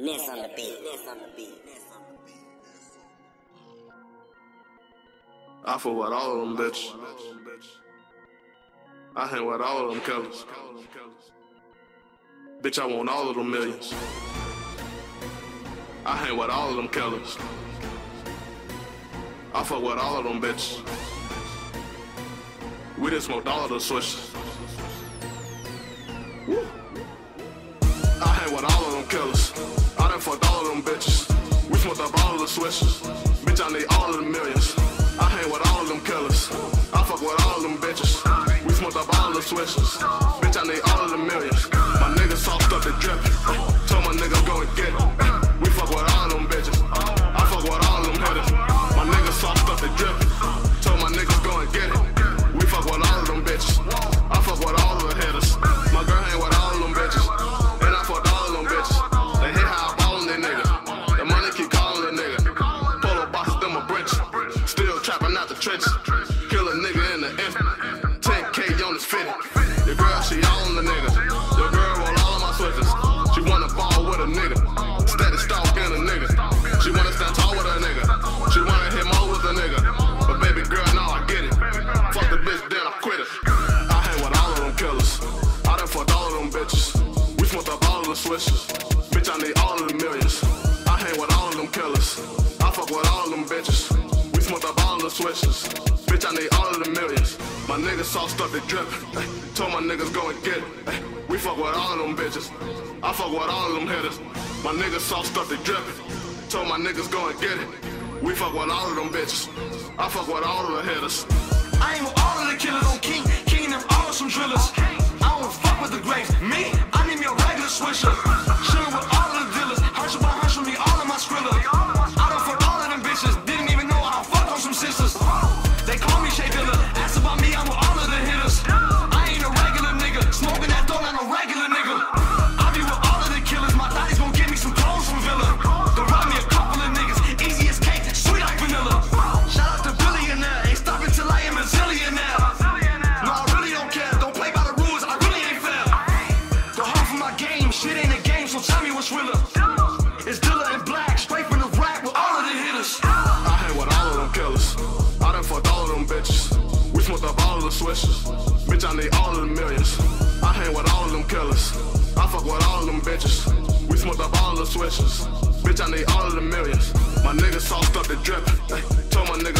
Ness on the beat. Ness on the beat. I fuck with all of them bitches. I hang with all of them killers. Bitch, I want all of them millions. I hang with all of them killers. I fuck with all of them bitches. We done smoked all of the switches. Woo. I hang with all of them killers. Smoked up all of the switches. Bitch, I need all of the millions. I hang with all of them killers. I fuck with all of them bitches. We smoked up all of the switches. Bitch, I need all of the millions. My niggas sauced up and drippin'. Told my niggas go and get it. Trenches. Kill a nigga in the infant. 10K on his fitted. Your girl, she all on the nigga. Your girl roll all of my switches. She wanna ball with a nigga. Steady stalking a nigga. She wanna stand tall with a nigga. She wanna hit more with a nigga. But baby girl, now I get it. Fuck the bitch, then I quit it. I hang with all of them killers. I done fucked all of them bitches. We smoked up all of the switches. Bitch, I need all of the millions. I hang with all of them killers. I fuck with all of them bitches. Smoked up all the switches. Bitch, I need all of the millions. My niggas sauced up, they drip. Ay, told my niggas go and get it. Ay, we fuck with all of them bitches. I fuck with all of them hitters. My niggas sauced up, they drip. Told my niggas go and get it. We fuck with all of them bitches. I fuck with all of the hitters. I ain't with all of the killers on King. Bitch, I need all of the millions. I hang with all of them killers. I fuck with all of them bitches. We smoked up all of the switches. Bitch, I need all of the millions. My niggas sauced up the drip. Ay, told my niggas